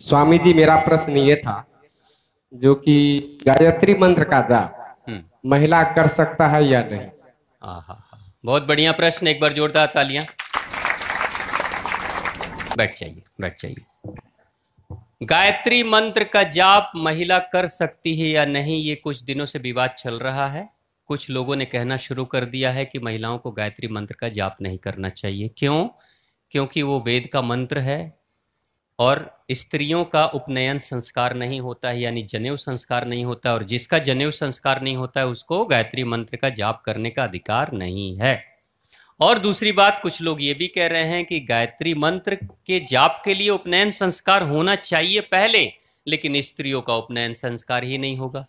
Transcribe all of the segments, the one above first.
स्वामी जी मेरा प्रश्न ये था जो कि गायत्री मंत्र का जाप हम्म। महिला कर सकता है या नहीं? बहुत बढ़िया प्रश्न एक बार जोरदार तालियाँ। बैठ जाइए बैठ जाइए। गायत्री मंत्र का जाप महिला कर सकती है या नहीं ये कुछ दिनों से विवाद चल रहा है। कुछ लोगों ने कहना शुरू कर दिया है कि महिलाओं को गायत्री मंत्र का जाप नहीं करना चाहिए। क्यों? क्योंकि वो वेद का मंत्र है और स्त्रियों का उपनयन संस्कार नहीं होता है, यानी जनेऊ संस्कार नहीं होता और जिसका जनेऊ संस्कार नहीं होता है, उसको गायत्री मंत्र का जाप करने का अधिकार नहीं है। और दूसरी बात, कुछ लोग ये भी कह रहे हैं कि गायत्री मंत्र के जाप के लिए उपनयन संस्कार होना चाहिए पहले, लेकिन स्त्रियों का उपनयन संस्कार ही नहीं होगा।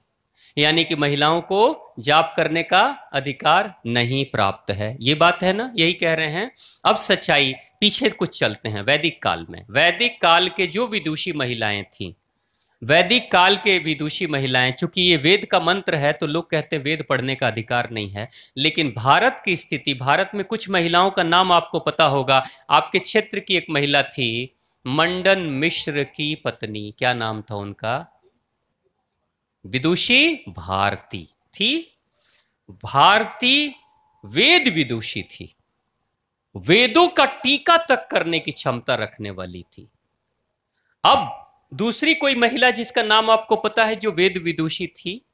यानी कि महिलाओं को जाप करने का अधिकार नहीं प्राप्त है। ये बात है ना? यही कह रहे हैं। अब सच्चाई, पीछे कुछ चलते हैं, वैदिक काल में। वैदिक काल के जो विदुषी महिलाएँ थीं, वैदिक काल के विदुषी महिलाएँ, चूँकि ये वेद का मंत्र है तो लोग कहते हैं वेद पढ़ने का अधिकार नहीं है। लेकिन भारत की स्थिति, भारत में कुछ महिलाओं का नाम आपको पता होगा। आपके क्षेत्र की एक महिला थी, मंडन मिश्र की पत्नी। क्या नाम था उनका? विदुषी भारती थी। भारती वेद विदुषी थी। वेदों का टीका तक करने की क्षमता रखने वाली थी। अब दूसरी कोई महिला जिसका नाम आपको पता है जो वेद विदुषी थी?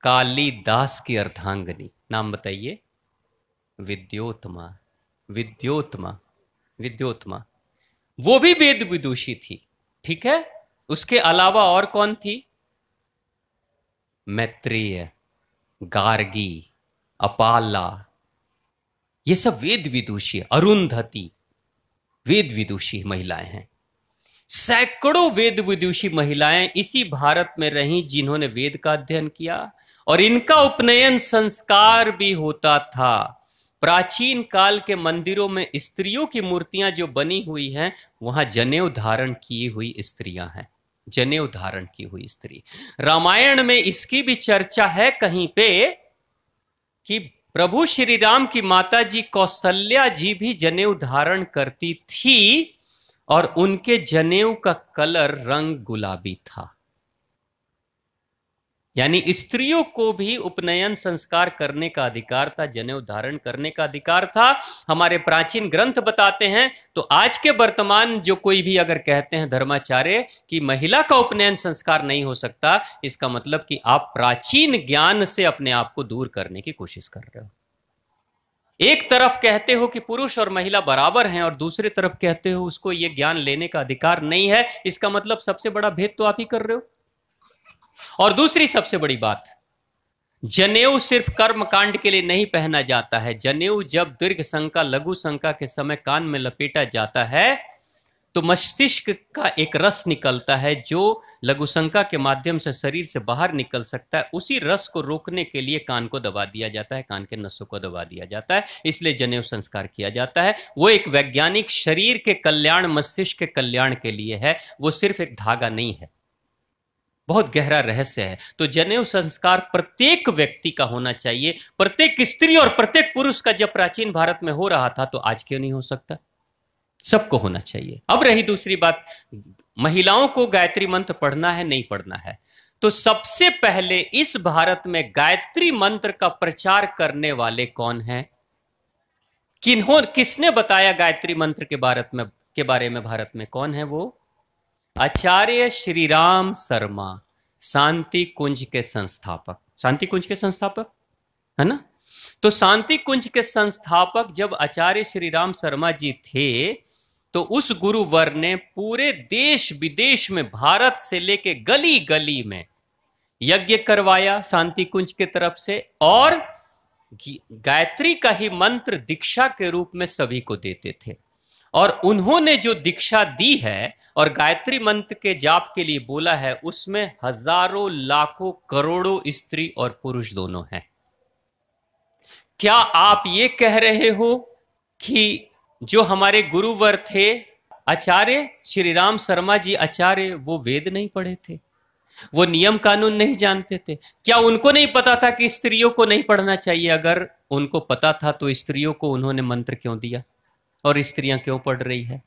कालीदास की अर्धांगनी। नाम बताइए। विद्योत्मा। विद्योत्मा। विद्योत्मा। वो भी वेद विदुषी थी। ठीक है? उसके अलावा और कौन थी? मैत्रेय, गार्गी, अपाला, ये सब वेद विदुषी अरुंधति वेद विदुषी महिलाएँ हैं। सैकड़ों वेद विदुषी महिलाएँ इसी भारत में रहीं जिन्होंने वेद का अध्ययन किया और इनका उपनयन संस्कार भी होता था। प्राचीन काल के मंदिरों में स्त्रियों की मूर्तियाँ जो बनी हुई हैं, वहाँ जनेऊ धारण की हुई स्त्रियाँ हैं। जनेऊ धारण की हुई स्त्री। रामायण में इसकी भी चर्चा है कहीं पे कि प्रभु श्री राम की माता जी कौशल्या जी भी जनेऊ धारण करती थी और उनके जनेऊ का कलर रंग गुलाबी था। यानी स्त्रियों को भी उपनयन संस्कार करने का अधिकार था, जनेऊ धारण करने का अधिकार था। हमारे प्राचीन ग्रंथ बताते हैं तो आज के वर्तमान जो कोई भी अगर कहते हैं धर्माचार्य कि महिला का उपनयन संस्कार नहीं हो सकता, इसका मतलब कि आप प्राचीन ज्ञान से अपने आप को दूर करने की कोशिश कर रहे हो। एक तरफ़ कहते हो कि पुरुष और महिला बराबर हैं और दूसरी तरफ़ कहते हो उसको ये ज्ञान लेने का अधिकार नहीं है, इसका मतलब सबसे बड़ा भेद तो आप ही कर रहे हो। और दूसरी सबसे बड़ी बात, जनेऊ सिर्फ़ कर्म कांड के लिए नहीं पहना जाता है। जनेऊ जब दीर्घ शंका, लघु शंका के समय कान में लपेटा जाता है तो मस्तिष्क का एक रस निकलता है जो लघु लघुशंका के माध्यम से शरीर से बाहर निकल सकता है। उसी रस को रोकने के लिए कान को दबा दिया जाता है, कान के नसों को दबा दिया जाता है, इसलिए जनेऊ संस्कार किया जाता है। वो एक वैज्ञानिक शरीर के कल्याण, मस्तिष्क के कल्याण के लिए है, वो सिर्फ़ एक धागा नहीं है। बहुत गहरा रहस्य है। तो जनेऊ संस्कार प्रत्येक व्यक्ति का होना चाहिए। प्रत्येक स्त्री और प्रत्येक पुरुष का जब प्राचीन भारत में हो रहा था तो आज क्यों नहीं हो सकता? सबको होना चाहिए। अब रही दूसरी बात, महिलाओं को गायत्री मंत्र पढ़ना है, नहीं पढ़ना है। तो सबसे पहले इस भारत में गायत्री मंत्र का प्रचार करने वाले कौन हैं? किन्हों, किसने बताया गायत्री मंत्र के भारत में, के बारे में भारत में? कौन है वो? आचार्य श्री राम शर्मा, शांति कुंज के संस्थापक। शांति कुंज के संस्थापक? है ना? तो शांति कुंज के संस्थापक जब आचार्य श्री राम शर्मा जी थे तो उस गुरुवर ने पूरे देश विदेश में भारत से लेके गली गली में यज्ञ करवाया शांति कुंज के तरफ़ से और गायत्री का ही मंत्र दीक्षा के रूप में सभी को देते थे। और उन्होंने जो दीक्षा दी है और गायत्री मंत्र के जाप के लिए बोला है, उसमें हज़ारों, लाखों, करोड़ों स्त्री और पुरुष दोनों हैं। क्या आप ये कह रहे हो कि जो हमारे गुरुवर थे, आचार्य श्री राम शर्मा जी, आचार्य वो वेद नहीं पढ़े थे? वो नियम कानून नहीं जानते थे? क्या उनको नहीं पता था कि स्त्रियों को नहीं पढ़ना चाहिए? अगर उनको पता था तो स्त्रियों को उन्होंने मंत्र क्यों दिया? और स्त्रियाँ क्यों पढ़ रही है?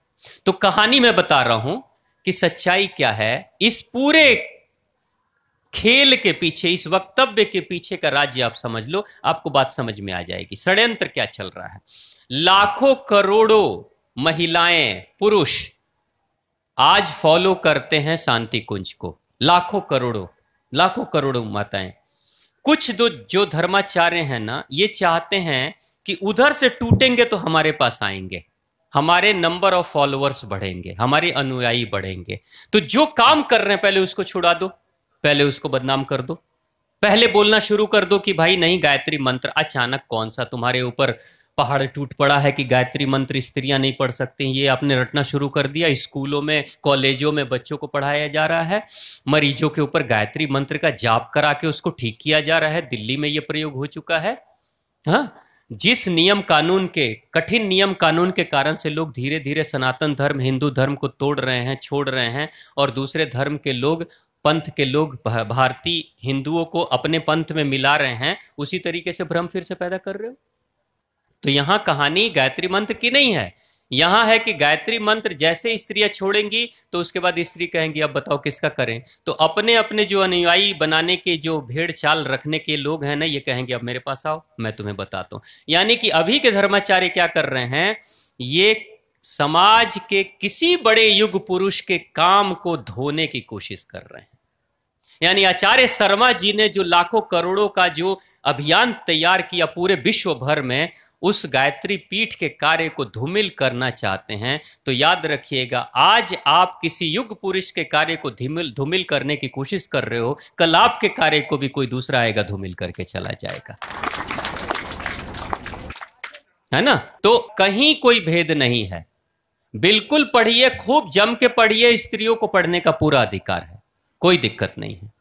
तो कहानी मैं बता रहा हूँ कि सच्चाई क्या है। इस पूरे खेल के पीछे, इस वक्तव्य के पीछे का राज्य आप समझ लो, आपको बात समझ में आ जाएगी। षड्यंत्र क्या चल रहा है? लाखों करोड़ों महिलाएँ, पुरुष, आज फॉलो करते हैं शांति कुंज को। लाखों करोड़ों लाखों करोड़ों माताएँ। कुछ दो, जो धर्माचार्य हैं ना, ये चाहते हैं कि उधर से टूटेंगे तो हमारे पास आएँगे। हमारे नंबर ऑफ़ फॉलोअर्स बढ़ेंगे, हमारे अनुयायी बढ़ेंगे। तो जो काम कर रहे हैं, पहले उसको छुड़ा दो, पहले उसको बदनाम कर दो। पहले बोलना शुरू कर दो कि भाई नहीं, गायत्री मंत्र अचानक कौन सा? तुम्हारे ऊपर पहाड़ टूट पड़ा है कि गायत्री मंत्र स्त्रियाँ नहीं पढ़ सकती, ये आपने रटना शुरू कर दिया। स्कूलों में, कॉलेजों में बच्चों को पढ़ाया जा रहा है, मरीजों के ऊपर गायत्री मंत्र का जाप करा के उसको ठीक किया जा रहा है। दिल्ली में ये प्रयोग हो चुका है। हाँ जिस नियम कानून के, कठिन नियम कानून के कारण से लोग धीरे धीरे सनातन धर्म, हिंदू धर्म को तोड़ रहे हैं, छोड़ रहे हैं और दूसरे धर्म के लोग, पंथ के लोग भारतीय हिंदुओं को अपने पंथ में मिला रहे हैं, उसी तरीके से भ्रम फिर से पैदा कर रहे हो? तो यहाँ कहानी गायत्री मंत्र की नहीं है। यहाँ है कि गायत्री मंत्र जैसे स्त्रियाँ छोड़ेंगी तो उसके बाद स्त्री कहेंगी, अब बताओ किसका करें? तो अपने अपने जो अनुयायी बनाने के जो भेड़ चाल रखने के लोग हैं ना, ये कहेंगे, अब मेरे पास आओ, मैं तुम्हें बताता हूँ। यानी कि अभी के धर्माचार्य क्या कर रहे हैं, ये समाज के किसी बड़े युग पुरुष के काम को धोने की कोशिश कर रहे हैं। यानी आचार्य शर्मा जी ने जो लाखों करोड़ों का जो अभियान तैयार किया पूरे विश्व भर में उस गायत्री पीठ के कार्य को धूमिल करना चाहते हैं तो याद रखिएगा, आज आप किसी युग पुरुष के कार्य को धूमिल धूमिल करने की कोशिश कर रहे हो, कल आपके कार्य को भी कोई दूसरा आएगा, धूमिल करके चला जाएगा। है ना? तो कहीं कोई भेद नहीं है। बिल्कुल पढ़िए, खूब जम के पढ़िए, स्त्रियों को पढ़ने का पूरा अधिकार है, कोई दिक्कत नहीं है।